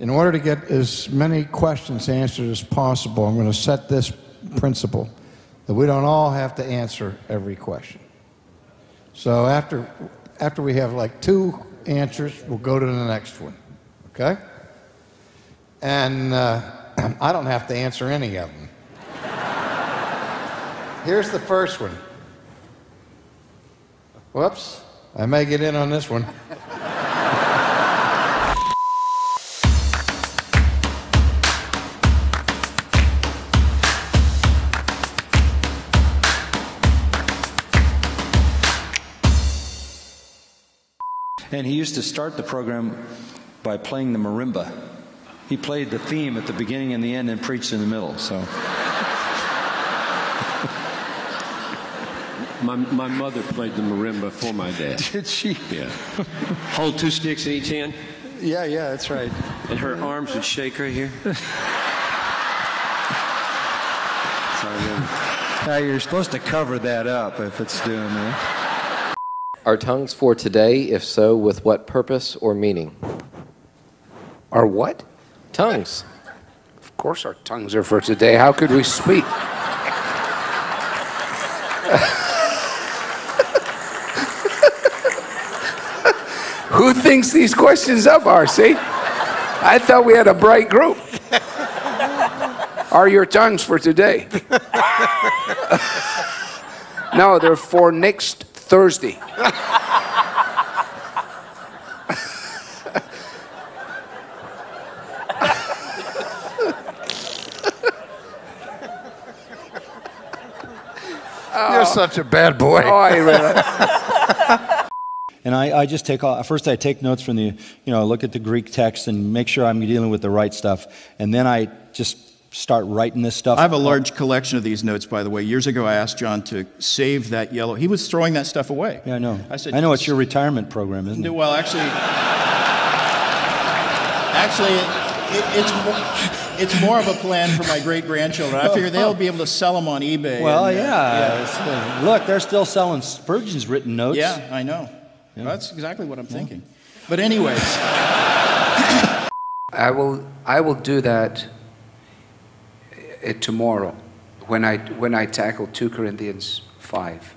In order to get as many questions answered as possible, I'm going to set this principle that we don't all have to answer every question. So after, after we have like two answers, we'll go to the next one. Okay? And uh, I don't have to answer any of them. Here's the first one. Whoops, I may get in on this one. And he used to start the program by playing the marimba. He played the theme at the beginning and the end and preached in the middle. So My, my mother played the marimba for my dad. did she? Yeah. Hold two sticks in each hand, Yeah, yeah, that's right. and her arms would shake right here. So I. Now you're supposed to cover that up if it's doing that. Are tongues for today? If so, with what purpose or meaning? Our what? Tongues. Of course, our tongues are for today. How could we speak? Who thinks these questions up, RC? I thought we had a bright group. Are your tongues for today? no, they're for next Thursday. You're such a bad boy. Oh, I read And I, I just take all, first I take notes from the, you know, look at the Greek text and make sure I'm dealing with the right stuff. And then I just start writing this stuff. I have a large collection of these notes, by the way. Years ago, I asked John to save that yellow. He was throwing that stuff away. Yeah, I know. I said, I know it's your retirement program, isn't it? Well, actually, actually, it, it's more, it's more of a plan for my great grandchildren. I figure they'll be able to sell them on eBay. Well, and, uh, yeah. it's, uh, Look, they're still selling Spurgeon's written notes. yeah, I know. That's exactly what I'm thinking. But anyways, I will, I will do that tomorrow when I, when I tackle 2 Corinthians 5.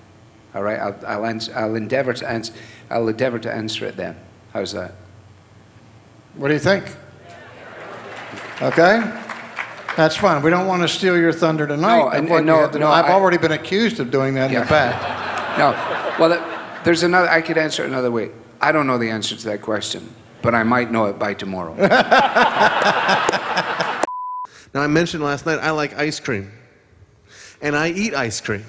All right? I'll, I'll, answer, I'll, endeavor to answer, I'll endeavor to answer it then. How's that? What do you think? Okay? That's fine. We don't want to steal your thunder tonight. No, and- and no, no. I've I- already been accused of doing that in Yeah. the past. No. Well, there's another, I could answer it another way. I don't know the answer to that question, but I might know it by tomorrow. Now, I mentioned last night I like ice cream. And I eat ice cream.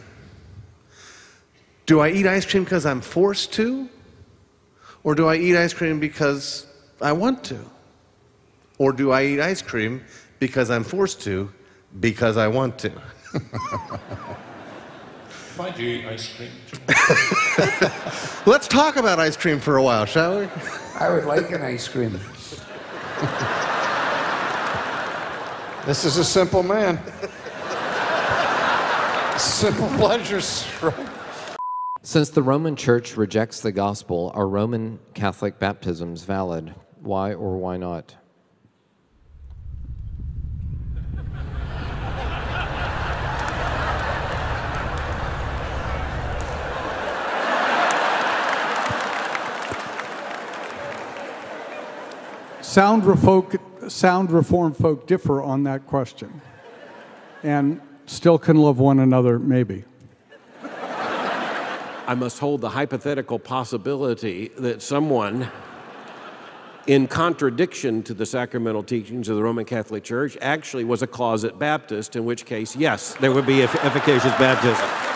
Do I eat ice cream because I'm forced to? Or do I eat ice cream because I want to? Or do I eat ice cream because I'm forced to because I want to? Why do you eat ice cream? Let's talk about ice cream for a while, shall we? I would like an ice cream. This is a simple man. simple pleasures, right? Since the Roman Church rejects the gospel, are Roman Catholic baptisms valid? Why or why not? Sound, refolk, sound reform folk differ on that question and still can love one another, maybe. I must hold the hypothetical possibility that someone, in contradiction to the sacramental teachings of the Roman Catholic Church, actually was a closet Baptist, in which case, yes, there would be eff- efficacious baptism.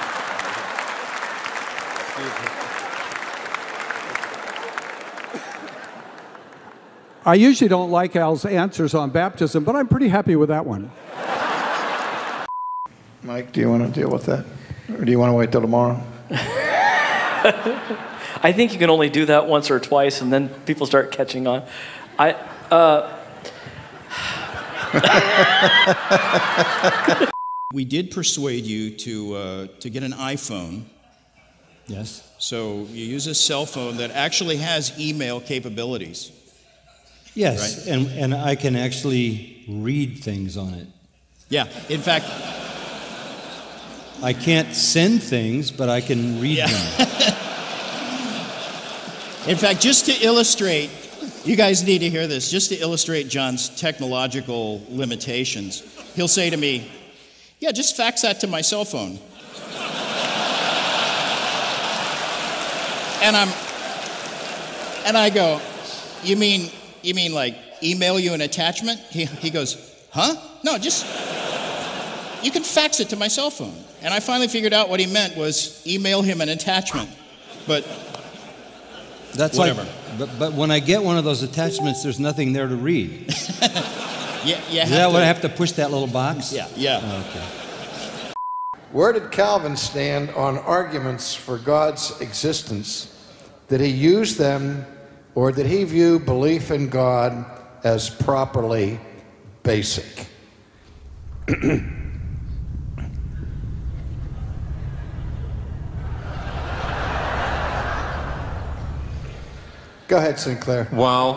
I usually don't like Al's answers on baptism, but I'm pretty happy with that one. Mike, do you want to deal with that? Or do you want to wait till tomorrow? I think you can only do that once or twice, and then people start catching on. I, uh, we did persuade you to, uh, to get an iPhone. Yes. So you use a cell phone that actually has email capabilities. Yes, and, and I can actually read things on it. Yeah. In fact, I can't send things, but I can read Yeah. them. in fact, just to illustrate, you guys need to hear this. Just to illustrate John's technological limitations, he'll say to me, "Yeah, just fax that to my cell phone." and I'm, and I go, "You mean, you mean like email you an attachment?" He, he goes, "Huh? No, just." You can fax it to my cell phone. And I finally figured out what he meant was email him an attachment. But That's Whatever. like, but, but when I get one of those attachments, there's nothing there to read. yeah, yeah. Is that what I have to push that little box? Yeah, yeah. Oh, okay. Where did Calvin stand on arguments for God's existence? Did he use them, or did he view belief in God as properly basic? Go ahead, Sinclair. Well,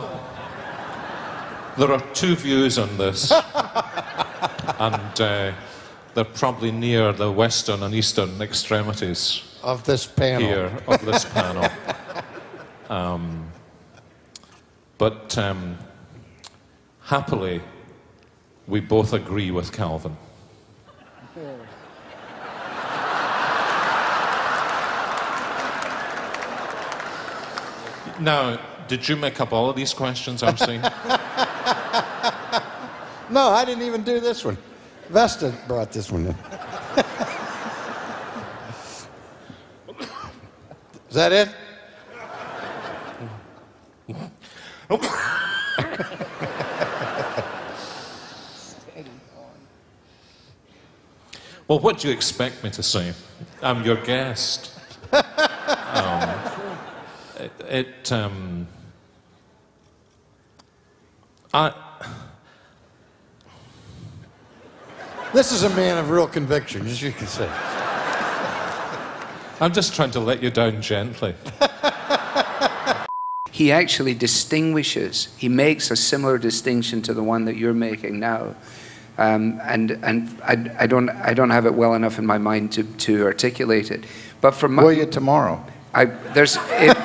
there are two views on this, and uh, they're probably near the western and eastern extremities Of this panel. here of this panel. Um, but um, happily, we both agree with Calvin. Now, did you make up all of these questions, i RC? No, I didn't even do this one. Vesta brought this one in. Is that it? Well, what do you expect me to say? I'm your guest. um, it, it um, I, This is a man of real conviction, as you can see. I'm just trying to let you down gently. He actually distinguishes, he makes a similar distinction to the one that you're making now. Um, and and I, I, don't, I don't have it well enough in my mind to, to articulate it. But from my, Will you tomorrow? I, there's, it,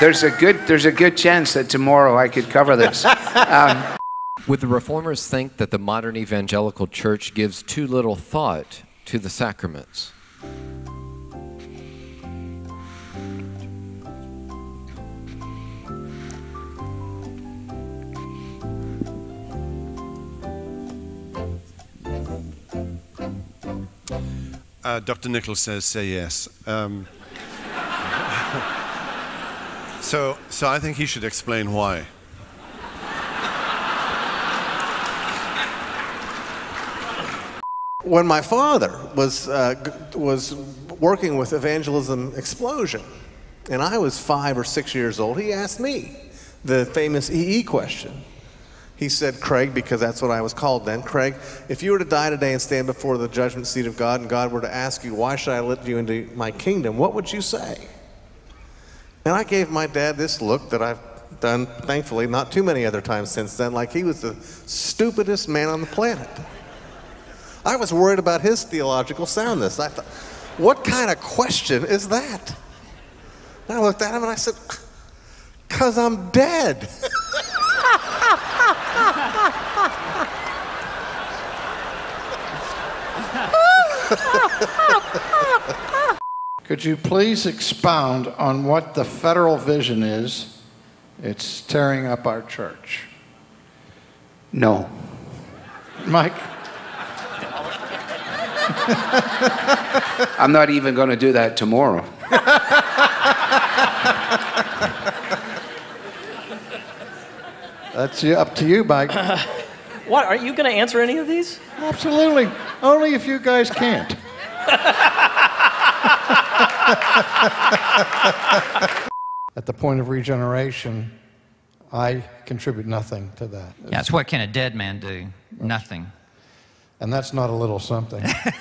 there's, a good, there's a good chance that tomorrow I could cover this. Um, Would the reformers think that the modern evangelical church gives too little thought to the sacraments? Uh, Dr. Nichols says, say yes. Um, so, so I think he should explain why. When my father was, uh, was working with Evangelism Explosion, and I was five or six years old, he asked me the famous EE question. He said, Craig, because that's what I was called then, Craig, if you were to die today and stand before the judgment seat of God, and God were to ask you, why should I let you into my kingdom, what would you say? And I gave my dad this look that I've done, thankfully, not too many other times since then, like he was the stupidest man on the planet. I was worried about his theological soundness. I thought, what kind of question is that? And I looked at him and I said, because I'm dead. Could you please expound on what the federal vision is? It's tearing up our church. no. Mike? I'm not even going to do that tomorrow. That's up to you, Mike. What? Aren't you going to answer any of these? Absolutely. Only if you guys can't. At the point of regeneration, I contribute nothing to that. Yes, what can a dead man do? Nothing. And that's not a little something.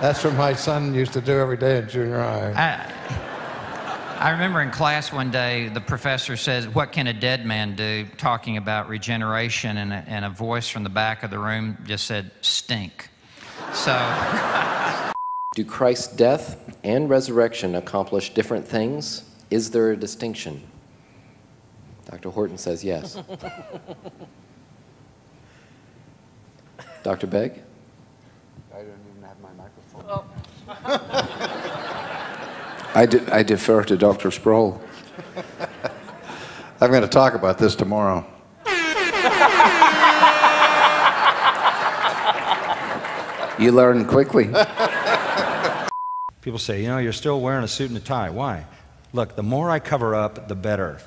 that's what my son used to do every day in junior high. I, I remember in class one day, the professor says, What can a dead man do? talking about regeneration, and a, and a voice from the back of the room just said, Stink. So. Do Christ's death and resurrection accomplish different things? Is there a distinction? Dr. Horton says yes. Dr. Begg? I don't even have my microphone. I, de- I defer to Dr. Sproul. I'm going to talk about this tomorrow. You learn quickly. People say, you know, you're still wearing a suit and a tie. Why? Look, the more I cover up, the better.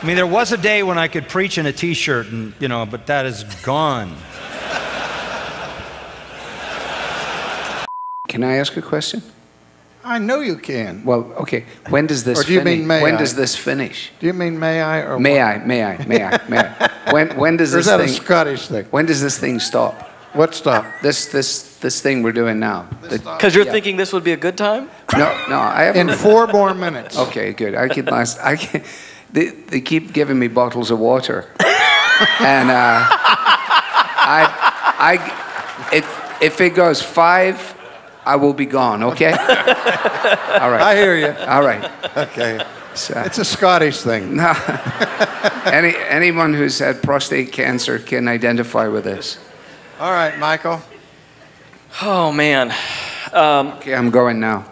I mean, there was a day when I could preach in a t shirt, and, you know, but that is gone. Can I ask a question? I know you can. Well, okay. When does this Or do you finish? mean may when I? does this finish? Do you mean may I or May what? I? May I? May I? May I? When when does Or is this that a? Scottish thing? When does this thing stop? What stop? This this this thing we're doing now. Because you're Yeah. thinking this would be a good time? No, no. I haven't. In four more minutes. Okay, good. I can last. I can. They, they keep giving me bottles of water, and uh, I, I, it, if it goes five, I will be gone. Okay. All right. I hear you. All right. Okay. So, It's a Scottish thing. no. Any anyone who's had prostate cancer can identify with this. All right, Michael. Oh, man. Um, Okay, I'm going now.